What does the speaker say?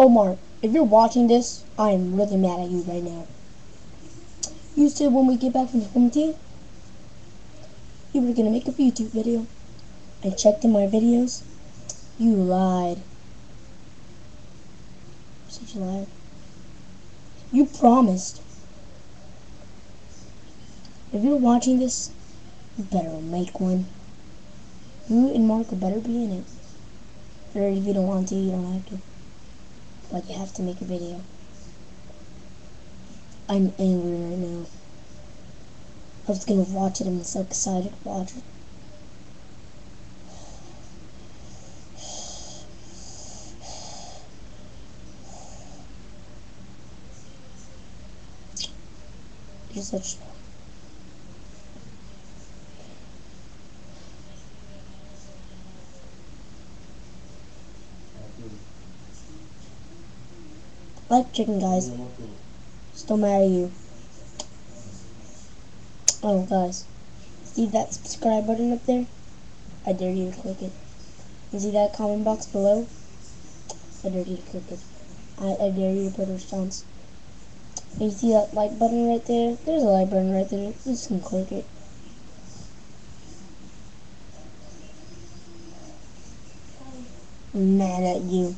Omar, if you're watching this, I am really mad at you right now. You said when we get back from the team, you were gonna make a YouTube video. I checked in my videos. You lied. Such a liar. You promised. If you're watching this, you better make one. You and Marco better be in it. Or if you don't want to, you don't have to. But you have to make a video. I'm angry right now. I was gonna watch it, I'm so excited to watch it. You're such like chicken guys. Still mad at you. Oh guys. See that subscribe button up there? I dare you to click it. You see that comment box below? I dare you to click it. I, I dare you to put a response. And you see that like button right there? There's a like button right there. You Just can click it. I'm mad at you.